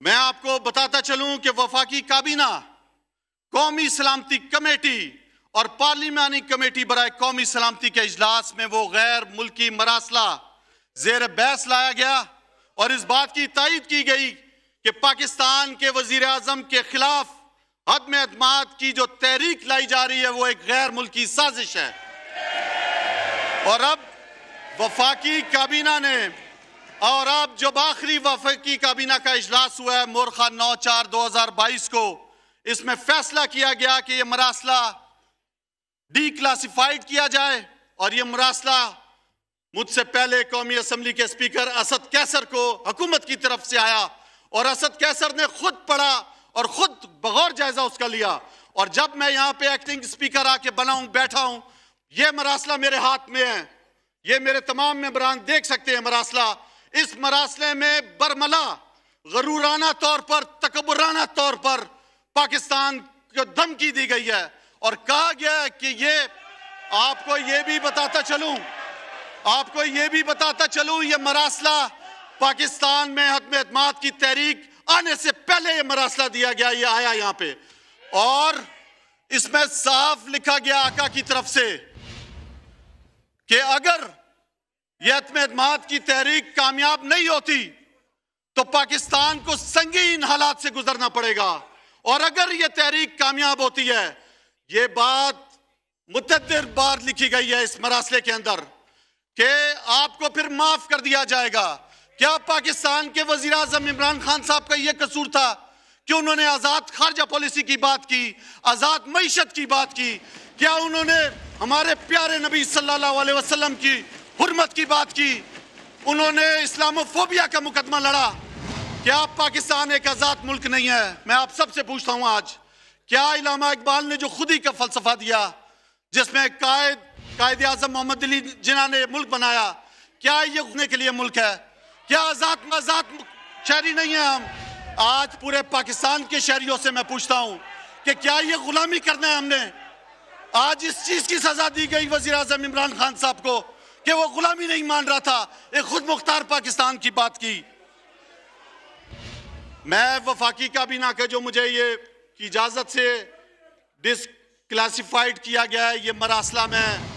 मैं आपको बताता चलूँ कि वफाकी काबीना, कौमी सलामती कमेटी और पार्लिमानी कमेटी बरए कौमी सलामती के अजलास में वो गैर मुल्की मरासला जेर बहस लाया गया और इस बात की तायद की गई कि पाकिस्तान के वज़ीर आज़म के खिलाफ हदम अदमात की जो तहरीक लाई जा रही है वो एक गैर मुल्की साजिश है। और अब वफाकी काबीना ने और अब जब आखिरी वफाकी काबीना का इजलास हुआ है, मोरखा नौ चार दो हज़ार बाईस को, इसमें फैसला किया गया कि यह मरासला डी क्लासिफाइड किया जाए, और यह मरासला मुझसे पहले कौमी असम्बली के स्पीकर असद कैसर को हुकूमत की तरफ़ से आया, और असद कैसर ने खुद पढ़ा और खुद बगौर जायजा उसका लिया, और जब मैं यहाँ पे एक्टिंग स्पीकर आके बना बैठा हूँ यह मरासला मेरे हाथ में है, ये मेरे तमाम मेम्बरान देख सकते हैं मरासला इस मरासले में बरमला गरूराना तौर पर, तकबराना तौर पर पाकिस्तान को धमकी दी गई है। और कहा गया है कि ये, आपको ये भी बताता चलूँ, आपको ये भी बताता चलूँ, ये मरासला पाकिस्तान में हदम अदमात की तहरीक आने से पहले ये मरासला दिया गया, ये आया यहाँ पे। और इसमें साफ़ लिखा गया आका की तरफ़ से कि अगर यह अतमाद की तहरीक कामयाब नहीं होती तो पाकिस्तान को संगीन हालात से गुजरना पड़ेगा। और अगर यह तहरीक कामयाब होती है यह बात मुतदर बार लिखी गई है इस मरासले के अंदर कि आपको फिर माफ़ कर दिया जाएगा। क्या पाकिस्तान के वज़ीर अजम इमरान खान साहब का यह कसूर था कि उन्होंने आज़ाद खारजा पॉलिसी की बात की, आज़ाद मीशत की बात की? क्या उन्होंने हमारे प्यारे नबी सल्लल्लाहु अलैहि वसल्लम की हुरमत की बात की। उन्होंने इस्लामोफोबिया का मुकदमा लड़ा। क्या पाकिस्तान एक आज़ाद मुल्क नहीं है? मैं आप सबसे पूछता हूँ आज, क्या इलामा इकबाल ने जो खुदी का फलसफा दिया, जिसमें कायद कायद आज़म मोहम्मद अली जिना ने मुल्क बनाया, क्या ये उठने के लिए मुल्क है? क्या आज़ाद आज़ाद शहरी नहीं है हम? आज पूरे पाकिस्तान के शहरियों से मैं पूछता हूँ कि क्या ये गुलामी करना है हमने? आज इस चीज़ की सजा दी गई वज़ीर आज़म इमरान खान साहब को। कि वो गुलामी नहीं मान रहा था। एक खुद मुख्तार पाकिस्तान की बात की। मैं वफाकी का भी ना जो मुझे ये इजाज़त से डिस क्लासीफाइड किया गया है। ये मरासला में